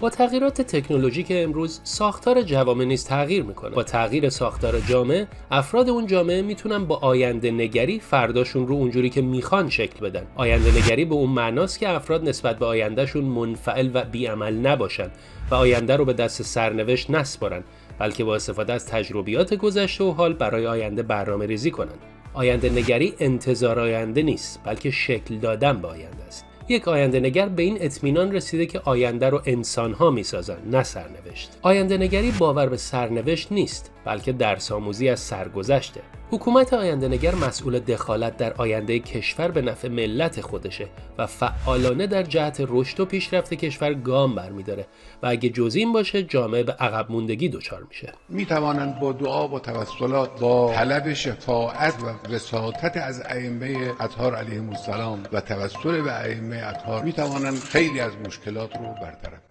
با تغییرات تکنولوژیک امروز ساختار جوامع نیز تغییر می‌کنه با تغییر ساختار جامعه افراد اون جامعه می‌تونن با آینده نگری فرداشون رو اونجوری که می‌خوان شکل بدن. آینده نگری به اون معناست که افراد نسبت به آیندهشون منفعل و بیعمل نباشن و آینده رو به دست سرنوشت نسپارن بلکه با استفاده از تجربیات گذشته و حال برای آینده برنامه ریزی کنن. آینده نگری انتظار آینده نیست بلکه شکل دادن به آینده است. یک آینده نگر به این اطمینان رسیده که آینده رو انسان ها می سازن نه سرنوشت. آینده نگری باور به سرنوشت نیست بلکه درس آموزی از سرگذشته. حکومت آینده نگر مسئول دخالت در آینده کشور به نفع ملت خودشه و فعالانه در جهت رشد و پیشرفت کشور گام برمیداره و اگه جز این باشه جامعه به عقب موندگی دچار میشه. می توانند با دعا و توسلات با طلب شفاعت و وساطت از ائمه اطهار علیهم السلام و توسل به ائمه اطهار می توانند خیلی از مشکلات رو برطرف